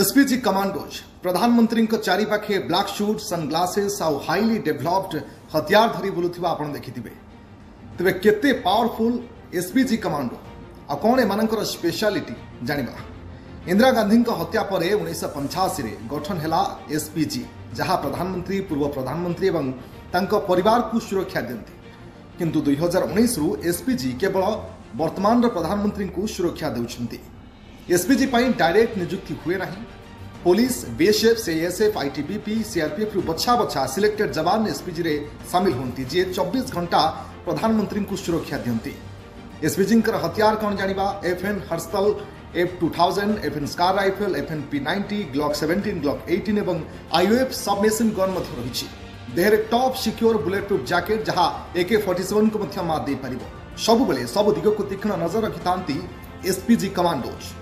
SPG commandos प्रधानमंत्री चारिपाखे black suit sunglasses आउ हाइली डेभलपड हथियार धरी बुलू आप देखिथे तेज केते पावरफुल एसपीजी कमांडो आ स्पेशलिटी जानवा इंदिरा गांधी हत्या पर उन्नीस पंचाशी गठन है एसपीजी जहाँ प्रधानमंत्री पूर्व प्रधानमंत्री और तर सुरक्षा दिखती किंतु दुई हजार उन्नीस एसपीजी केवल वर्तमान प्रधानमंत्री को सुरक्षा देखते एसपीजी डायरेक्ट निजुक्ति हुए ना police BSF CSF ITBP CRPF रू बछा बछा सिलेक्टेड जवान एसपीजी सामिल हूँ जी चौबीस घंटा प्रधानमंत्री को सुरक्षा दिखती एसपीजी हथियार कौन जाना F N Herstal F two thousand F N SCAR rifle F N P ninety Glock seventeen Glock eighteen और आईओएफ सब मेसीन गन रही Dehre top secure bullet proof jacket जहां एके फर्टी सेवेन को मत मार सब दिग्क तीक्षण नजर रखि था एसपीजी कमाडोज़